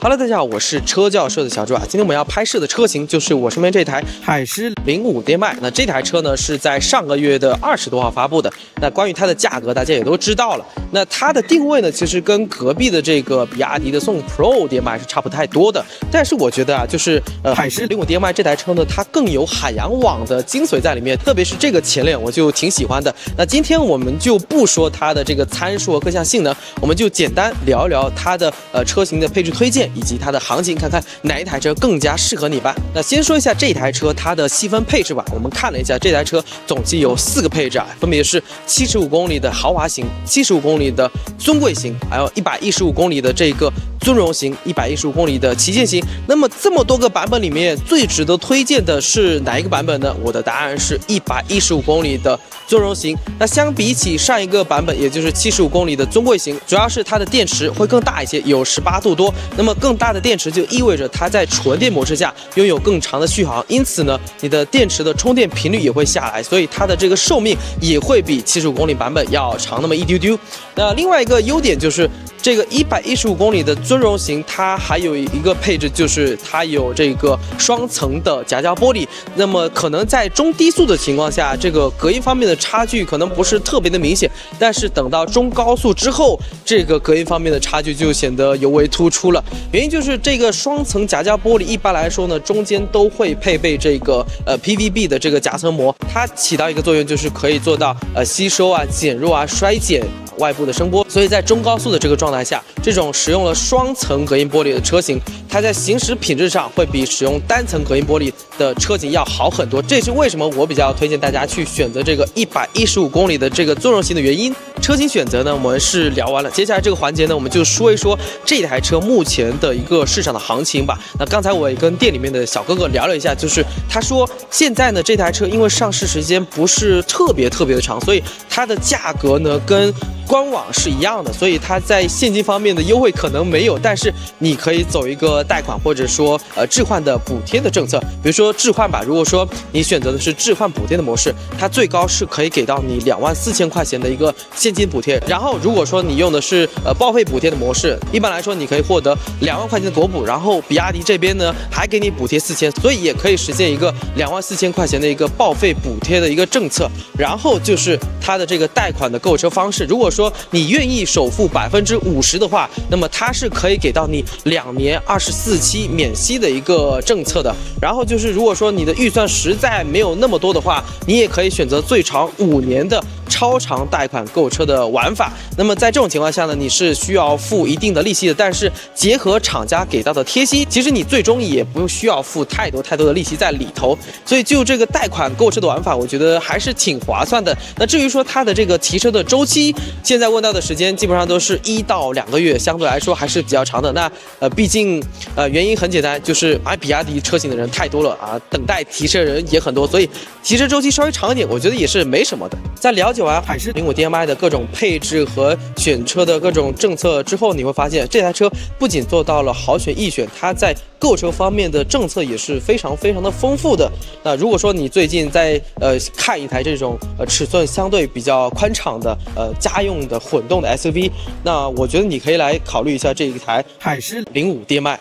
哈喽大家好，我是车教授的小朱啊。今天我们要拍摄的车型就是我身边这台海狮零五 DM-i。那这台车呢是在上个月的二十多号发布的。那关于它的价格，大家也都知道了。那它的定位呢，其实跟隔壁的这个比亚迪的宋 Pro DM-i 是差不太多的。但是我觉得啊，就是呃海狮零五 DM-i 这台车呢，它更有海洋网的精髓在里面，特别是这个前脸，我就挺喜欢的。那今天我们就不说它的这个参数和各项性能，我们就简单聊一聊它的呃车型的配置推荐。以及它的行情，看看哪一台车更加适合你吧。那先说一下这台车它的细分配置吧。我们看了一下这台车，总计有四个配置啊，分别是七十五公里的豪华型、七十五公里里的尊贵型，还有一百一十五公里的这个尊荣型、一百一十五公里的旗舰型。那么这么多个版本里面，最值得推荐的是哪一个版本呢？我的答案是一百一十五公里的尊荣型。那相比起上一个版本，也就是七十五公里的尊贵型，主要是它的电池会更大一些，有十八度多。那么更大的电池就意味着它在纯电模式下拥有更长的续航，因此呢，你的电池的充电频率也会下来，所以它的这个寿命也会比七十五公里版本要长那么一丢丢。那另外一个优点就是。这个一百一十五公里的尊荣型，它还有一个配置，就是它有这个双层的夹胶玻璃。那么可能在中低速的情况下，这个隔音方面的差距可能不是特别的明显。但是等到中高速之后，这个隔音方面的差距就显得尤为突出了。原因就是这个双层夹胶玻璃一般来说呢，中间都会配备这个呃 PVB 的这个夹层膜，它起到一个作用，就是可以做到呃吸收啊、减弱啊、衰减。外部的声波，所以在中高速的这个状状态下，这种使用了双层隔音玻璃的车型，它在行驶品质上会比使用单层隔音玻璃的车型要好很多。这也是为什么我比较推荐大家去选择这个一百一十五公里的这个尊荣型的原因。车型选择呢，我们是聊完了，接下来这个环节呢，我们就说一说这台车目前的一个市场的行情吧。那刚才我也跟店里面的小哥哥聊了一下，就是他说现在呢这台车因为上市时间不是特别特别的长，所以它的价格呢跟官网是一样的，所以它在现金方面的优惠可能没有，但是你可以走一个贷款或者说呃置换的补贴的政策，比如说置换吧，如果说你选择的是置换补贴的模式，它最高是可以给到你两万四千块钱的一个现金补贴。然后如果说你用的是呃报废补贴的模式，一般来说你可以获得两万块钱的国补，然后比亚迪这边呢还给你补贴四千，所以也可以实现一个两万四千块钱的一个报废补贴的一个政策。然后就是它的这个贷款的购车方式，如果说你愿意首付百分之五五十的话，那么它是可以给到你两年二十四期免息的一个政策的。然后就是如果说你的预算实在没有那么多的话，你也可以选择最长五年的。超长贷款购车的玩法，那么在这种情况下呢，你是需要付一定的利息的。但是结合厂家给到的贴息，其实你最终也不需要付太多太多的利息在里头。所以就这个贷款购车的玩法，我觉得还是挺划算的。那至于说它的这个提车的周期，现在问到的时间基本上都是一到两个月，相对来说还是比较长的。那呃，毕竟呃原因很简单，就是买比亚迪车型的人太多了啊，等待提车人也很多，所以提车周期稍微长一点，我觉得也是没什么的。在了解完海狮零五 DM-i 的各种配置和选车的各种政策之后，你会发现这台车不仅做到了好选易选，它在购车方面的政策也是非常非常的丰富的。那如果说你最近在呃看一台这种呃尺寸相对比较宽敞的呃家用的混动的 SUV，那我觉得你可以来考虑一下这一台海狮零五 DM-i。